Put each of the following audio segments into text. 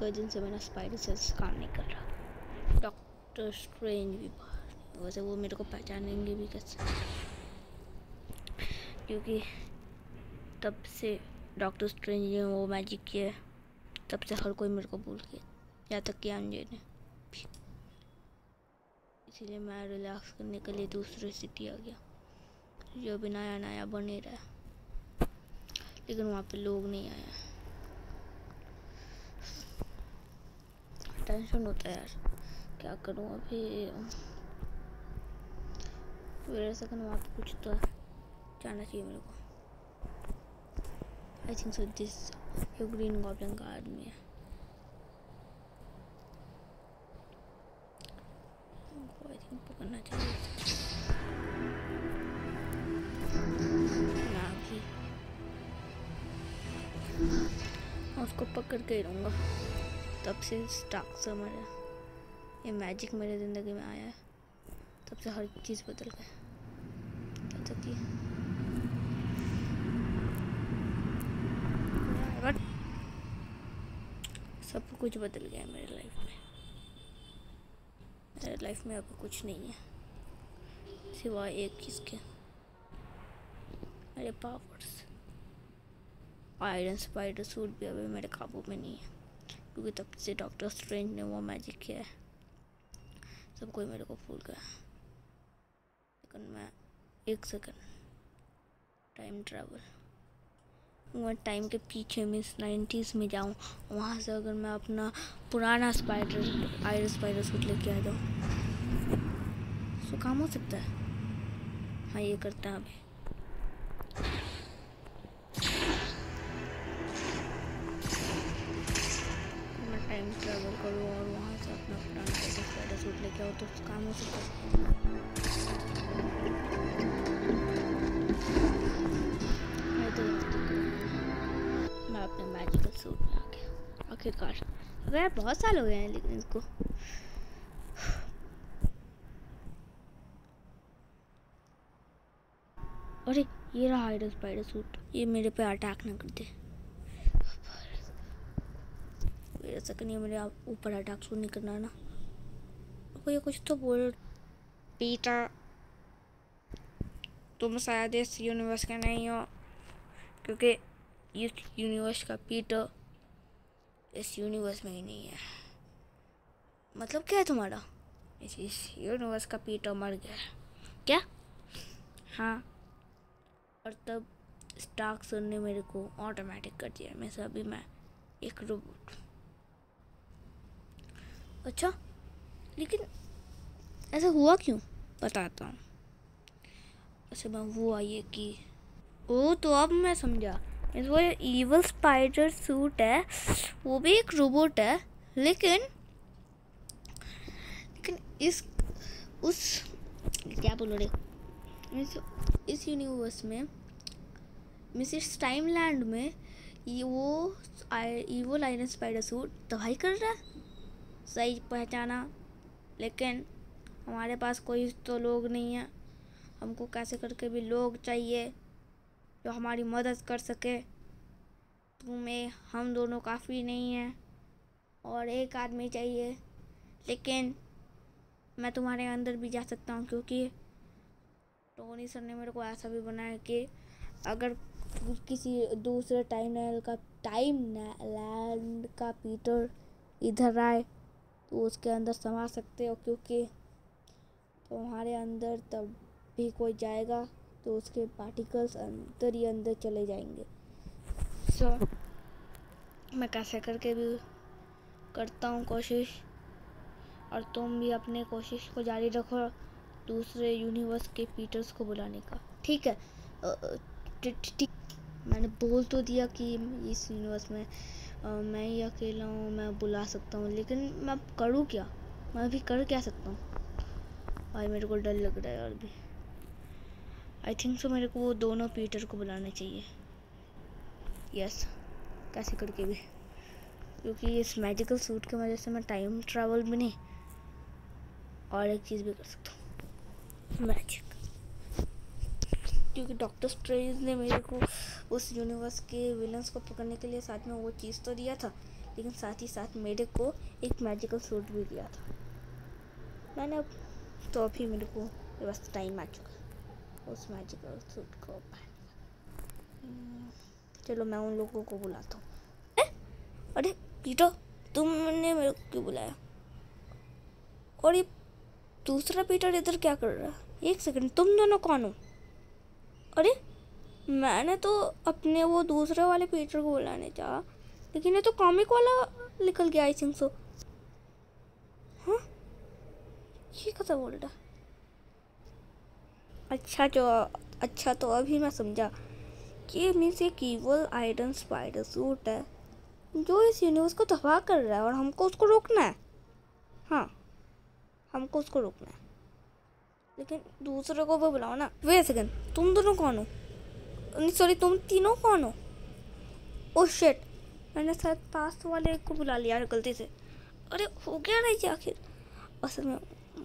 कई दिन से मेरा स्पाइडर सेंस काम नहीं कर रहा। डॉक्टर स्ट्रेंज भी बाहर। वैसे वो मेरे को पहचानेंगे भी कैसे? क्योंकि तब से डॉक्टर स्ट्रेंज ने वो मैजिक किया तब से हर कोई मेरे को भूल गया। यहाँ तक कि अंजे ने इसीलिए मैं रिलैक्स करने के लिए दूसरे सिटी आ गया। जो भी नया नया बने रहा। लेकिन वहाँ पे लोग नहीं आया। टेंशन होता है यार। क्या करूँ अभी? मेरे सेकंड वहाँ पे कुछ तो जाना चाहिए मेरे को। आई थिंक सो दिस ये ग्रीन गॉब्लिन का आदमी है। आई थिंक पकड़ना चाहिए। ना भी उसको पकड़ के ही रहूँगा। तब से स्टाक से मेरा ये मैजिक मेरे ज़िंदगी में आया है। तब से हर चीज़ बदल गई। तब सब कुछ बदल गया है मेरे लाइफ में। मेरे लाइफ में अब कुछ नहीं है। सिवाय एक चीज़ के। मेरे पावर्स आयरन स्पाइडर सूट भी अभी मेरे काबू में नहीं है। क्योंकि तब से डॉक्टर स्ट्रेंज ने वो मैजिक किया है। सब कोई मेरे को भूल गया। लेकिन मैं एक सेकंड टाइम ट्रैवल मैं टाइम के पीछे मीन्स नाइन्टीज़ में जाऊँ, वहाँ से अगर मैं अपना पुराना स्पाइडर आयरन स्पाइडर सूट लेके आ जाऊँ। तो काम हो सकता है। हाँ ये करता है अभी। टाइम ट्रैवल करूँ और वहाँ से अपना पुराना स्पाइडर सूट लेके आओ तो काम हो सकता है। तो आखिरकार अगर बहुत साल हो गए हैं लेकिन इसको। अरे, ये रहा हाइडर स्पाइडर सूट ये मेरे पे अटैक ना कर दे। मेरे सेकंड ये आप ऊपर अटैक शुरू नहीं करना ना। तो ये कुछ तो बोल। पीटर तुम शायद इस यूनिवर्स के नहीं हो क्योंकि इस यूनिवर्स का पीटर इस यूनिवर्स में ही नहीं है। मतलब क्या है तुम्हारा? इस इस यूनिवर्स का पीटर मर गया है। क्या? हाँ। और तब स्टार्क सर ने मेरे को ऑटोमेटिक कर दिया मैं से अभी मैं एक रोबोट अच्छा लेकिन ऐसा हुआ क्यों? बताता हूँ। अच्छा मैं हुआ ये कि ओ तो अब मैं समझा। वो ईवल स्पाइडर सूट है, वो भी एक रोबोट है, लेकिन लेकिन इस, उस, क्या बोल रहे इस इस यूनिवर्स में मिसिस टाइम लैंड में ये वो ईवल आयरन स्पाइडर सूट दवाई कर रहा है? सही पहचाना, लेकिन हमारे पास कोई तो लोग नहीं है। हमको कैसे करके भी लोग चाहिए जो हमारी मदद कर सके। तुम्हें हम दोनों काफ़ी नहीं हैं और एक आदमी चाहिए, लेकिन मैं तुम्हारे अंदर भी जा सकता हूँ क्योंकि टोनी सर ने मेरे को ऐसा भी बनाया कि अगर किसी दूसरे टाइम का, टाइम लैंड का पीटर इधर आए तो उसके अंदर समा सकते हो क्योंकि तुम्हारे अंदर तब भी कोई जाएगा तो उसके पार्टिकल्स अंदर ही अंदर चले जाएँगे। सो so, मैं कैसे करके भी करता हूँ कोशिश और तुम भी अपने कोशिश को जारी रखो दूसरे यूनिवर्स के पीटर्स को बुलाने का। ठीक है? ठीक। मैंने बोल तो दिया कि इस यूनिवर्स में मैं ही अकेला हूँ, मैं बुला सकता हूँ, लेकिन मैं अब करूँ क्या? मैं अभी कर क्या सकता हूँ? भाई, मेरे को डर लग रहा है और भी। आई थिंक सो मेरे को वो दोनों पीटर को बुलाना चाहिए। यस कैसे करके भी। क्योंकि इस मैजिकल सूट की वजह से मैं टाइम ट्रैवल भी नहीं, और एक चीज़ भी कर सकता हूँ। मैजिक क्योंकि डॉक्टर स्ट्रेंज ने मेरे को उस यूनिवर्स के विलन्स को पकड़ने के लिए साथ में वो चीज़ तो दिया था लेकिन साथ ही साथ मेरे को एक मैजिकल सूट भी दिया था। मैंने अब तो अभी मेरे को बस टाइम आ चुका उस मैजिकल सूट को हम्म, चलो मैं उन लोगों को बुलाता हूँ। अरे पीटर तुमने मेरे को क्यों बुलाया? और ये दूसरा पीटर इधर क्या कर रहा है? एक सेकंड तुम दोनों कौन हो? अरे मैंने तो अपने वो दूसरे वाले पीटर को बुलाने चाहा लेकिन ये तो कॉमिक वाला निकल गया आई थिंक सो हाँ? ये कैसा बोल रहा? अच्छा जो अच्छा तो अभी मैं समझा कि मीन्स एक ईवल आयरन स्पाइडर सूट है, जो इस यूनिवर्स को तबाह कर रहा है और हमको उसको रोकना है। हाँ हमको उसको रोकना है। लेकिन दूसरे को भी बुलाओ ना। वे सेकंड तुम दोनों कौन हो? सॉरी, तुम तीनों कौन हो? ओ oh शिट मैंने शायद पास वाले को बुला लिया गलती से। अरे, हो गया नहीं आखिर? असल में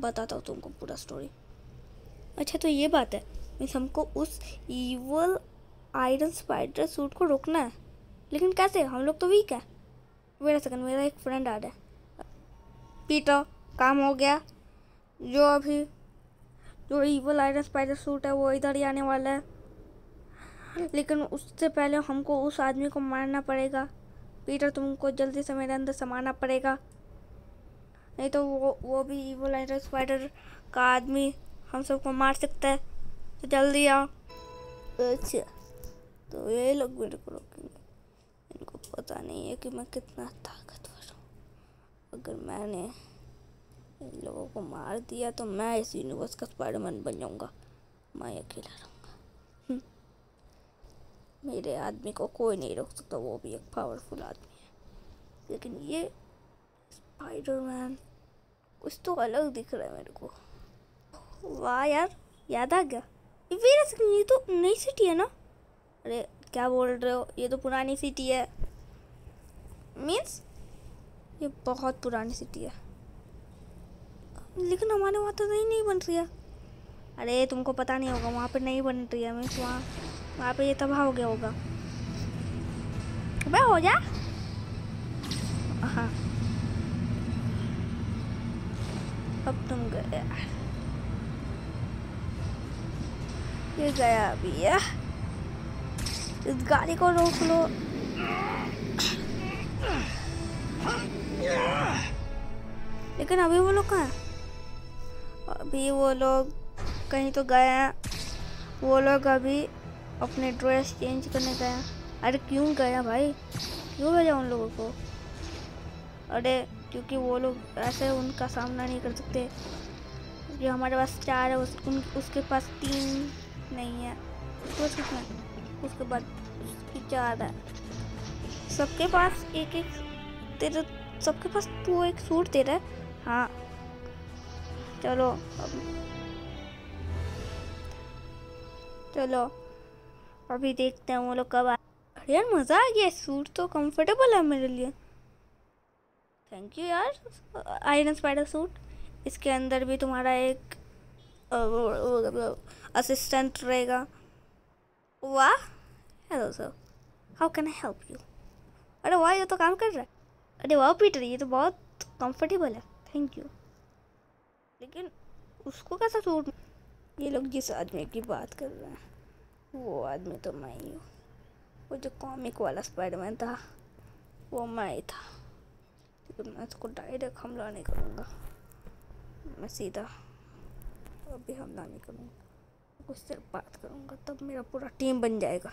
बताता हूँ तुमको पूरा स्टोरी अच्छा तो ये बात है मीन्स हमको उस ईवल आयरन स्पाइडर सूट को रोकना है। लेकिन कैसे? हम लोग तो वीक है। वेट सेकंड मेरा एक फ्रेंड आ रहा है। पीटर काम हो गया। जो अभी, जो ईवल आयरन स्पाइडर सूट है, वो इधर ही आने वाला है। लेकिन उससे पहले हमको उस आदमी को मारना पड़ेगा। पीटर, तुमको जल्दी से मेरे अंदर समाना पड़ेगा। नहीं तो वो वो भी ईवल लाइटर स्पाइडर का आदमी हम सबको मार सकता है। तो जल्दी आओ। अच्छा तो ये लोग मेरे को रोकेंगे। इनको पता नहीं है कि मैं कितना ताकतवर हूँ। अगर मैंने इन लोगों को मार दिया तो मैं इस यूनिवर्स का स्पाइडरमैन बन जाऊँगा। मैं अकेला हम्म। मेरे आदमी को कोई नहीं रोक सकता, वो भी एक पावरफुल आदमी है। लेकिन ये स्पाइडरमैन कुछ तो अलग दिख रहा है मेरे को। वाह यार, याद आ गया। ये तो नई सिटी है ना? अरे, क्या बोल रहे हो? ये तो पुरानी सिटी है। मीन्स ये बहुत पुरानी सिटी है। लेकिन हमारे वहाँ तो नहीं नहीं बन रही है। अरे, तुमको पता नहीं होगा, वहाँ पे नहीं बन रही है मीन्स वहाँ वहाँ पे ये तबाह हो गया होगा। मैं हो जा। हाँ। अब तुम गए। ये गया भैया इस गाड़ी को रोक लो। लेकिन अभी वो लोग कहाँ अभी वो लोग कहीं तो गए हैं। वो लोग अभी अपने ड्रेस चेंज करने गया अरे क्यों गया भाई? क्यों भेजा उन लोगों को? अरे क्योंकि वो लोग ऐसे उनका सामना नहीं कर सकते। जो हमारे पास चार है उस, उन, उसके पास तीन नहीं है। उसके कितना उसके बाद उसकी चार है। सबके पास एक एक तेरे सबके पास तू एक सूट दे रहा है? हाँ। चलो अब चलो। अभी देखते हैं वो लोग कब आ यार मज़ा आ गया, सूट तो कंफर्टेबल है मेरे लिए। थैंक यू यार आयरन स्पाइडर सूट इसके अंदर भी तुम्हारा एक असिस्टेंट रहेगा। वाह hello sir how can I help you अरे वाह, ये तो काम कर रहा है। अरे वाह पीटर ये तो बहुत कंफर्टेबल है। थैंक यू लेकिन उसको कैसा सूट ये लोग जिस आदमी की बात कर रहे हैं। वो आदमी तो मैं ही हूँ। वो जो कॉमिक वाला स्पाइडरमैन था, वो मैं ही था। लेकिन मैं उसको डायरेक्ट हमला नहीं करूँगा। मैं सीधा अभी हमला नहीं करूँगा। कुछ देर बात करूँगा, तब मेरा पूरा टीम बन जाएगा।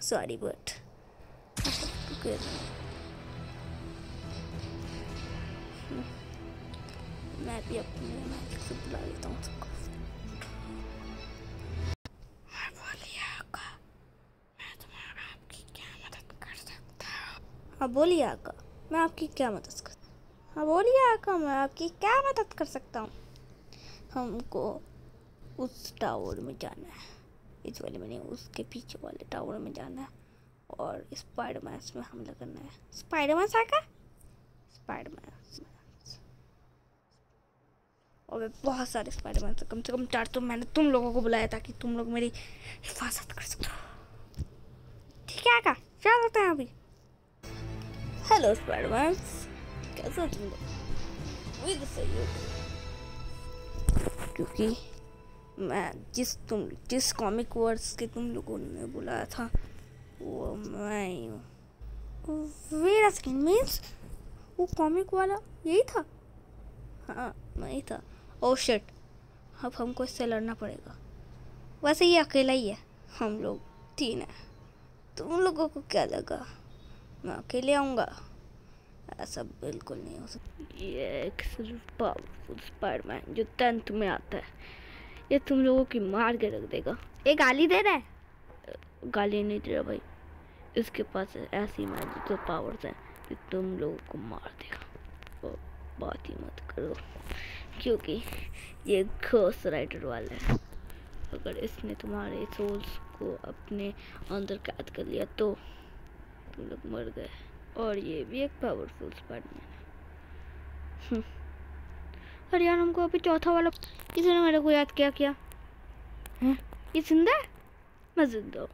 सॉरी बट मैं भी अपने से बुला लेता हूँ सबको हाँ बोलिए आका, मैं आपकी क्या मदद कर हाँ? बोलिए आका, मैं आपकी क्या मदद कर सकता हूँ? हमको उस टावर में जाना है। इस वाले में नहीं, उसके पीछे वाले टावर में जाना है और स्पाइडर मैस में हमला करना है। स्पाइडर मैस आका? स्पाइडर मैस और बहुत सारे स्पाइडरमैन थे कम से कम चार तो मैंने तुम लोगों को बुलाया ताकि तुम लोग मेरी हिफाजत कर सको ठीक है आका क्या होता है अभी। हेलो स्पाइडरमैन कैसे तुम लोग तो सही हो क्योंकि मैं जिस तुम, जिस कॉमिक वर्ड्स के तुम लोगों ने बुलाया था, वो मैं ही हूँ। सेकंड मींस वो कॉमिक वाला यही था? हाँ मैं ही था। ओ शिट अब हमको इससे लड़ना पड़ेगा। वैसे ये अकेला ही है, हम लोग, तीन हैं। तुम लोगों को क्या लगा? मैं अकेले आऊँगा। ऐसा बिल्कुल नहीं हो सकता। ये एक सिर्फ़ पावरफुल स्पाइडरमैन जो टेंथ में आता है। ये तुम लोगों की मार के रख देगा। ये गाली दे रहा है? गाली नहीं दे रहा भाई। इसके पास ऐसी मैजिकल पावर्स हैं कि तुम लोगों को मार देगा। और बात ही मत करो क्योंकि ये घोस्ट राइडर वाला है। अगर इसने तुम्हारे सोल्स को अपने अंदर कैद कर लिया तो तुम लोग मर गए और ये भी एक पावरफुल स्पाइडरमैन है। अरे यार हमको अभी चौथा वाला इसने मेरे को याद किया क्या? है ये ज़िंदा है? मैं ज़िंदा हूँ।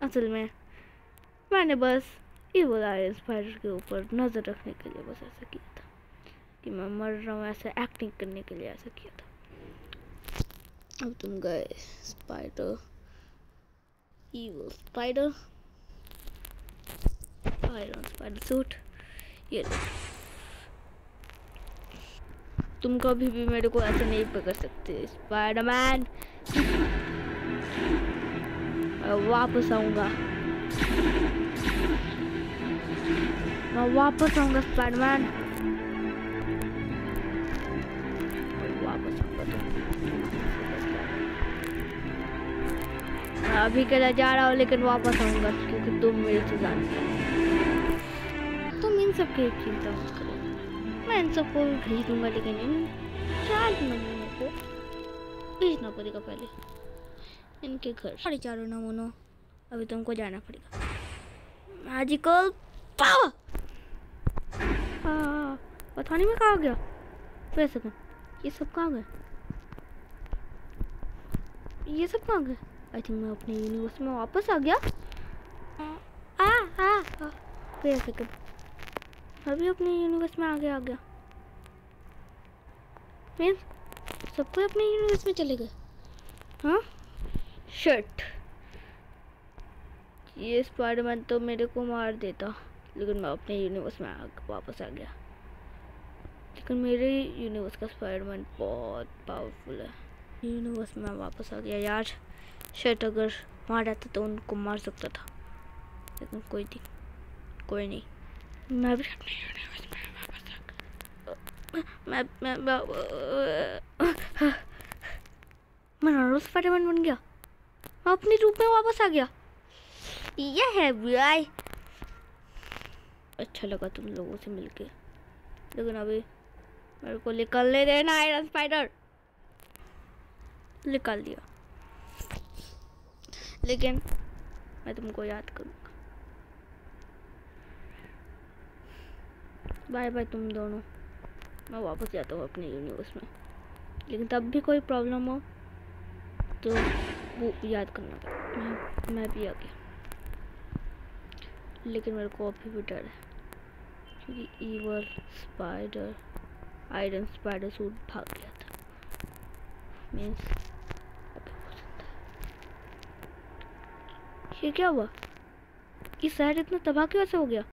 असल में मैंने बस इवल आयरन स्पाइडर के ऊपर नज़र रखने के लिए बस ऐसा किया था कि मैं मर रहा हूँ ऐसा एक्टिंग करने के लिए ऐसा किया था। अब तुम गए spider evil spider iron spider suit ये तुम कभी भी मेरे को ऐसे नहीं पकड़ सकते। स्पाइडरमैन वापस आऊँगा। मैं वापस आऊँगा स्पाइडरमैन वापस आऊँगा मैं अभी के लिए जा रहा हूँ, लेकिन वापस आऊँगा, क्योंकि तुम मेरे से जानते हो। इन सब की चिंता मत करो। मैं इन सबको भी भेज दूँगा लेकिन इन चार नमूनों को भेजना पड़ेगा पहले। इनके घर। साढ़े चारों नमूनों अभी तुमको जाना पड़ेगा। मैजिकल पावर पता नहीं मैं कहाँ गया? फिर सेकंड ये सब कहाँ गए? ये सब कहाँ गए? आई थिंक मैं अपने यूनिवर्स में वापस आ गया। आ आ आ आ, आ, आ, आ, आ, फिर सेकंड अभी अपने यूनिवर्स में आगे आ गया। मैं सब कोई अपने यूनिवर्स में चले गए। हाँ? शर्ट ये स्पाइडरमैन तो मेरे को मार देता लेकिन मैं अपने यूनिवर्स में आ, वापस आ गया। लेकिन मेरे यूनिवर्स का स्पाइडरमैन बहुत पावरफुल है। यूनिवर्स में वापस आ गया यार। शर्ट अगर वहाँ रहता तो उनको मार सकता था। लेकिन कोई नहीं कोई नहीं। मैं भी अपने में मैं मैं बन गया। मैं अपने रूप में वापस आ गया। ये है भाई अच्छा लगा तुम लोगों से मिलके। लेकिन अभी मेरे को निकलने देना आयरन स्पाइडर निकाल दिया। लेकिन मैं तुमको याद करूँगा बाय बाय तुम दोनों। मैं वापस जाता हूँ अपने यूनिवर्स में। लेकिन तब भी कोई प्रॉब्लम हो तो वो याद करना। मैं मैं भी आ गया। लेकिन मेरे को अभी भी डर है, क्योंकि evil spider iron spider suit भाग गया था। मीन्स ये क्या हुआ? ये शहर इतना तबाह कैसे हो गया?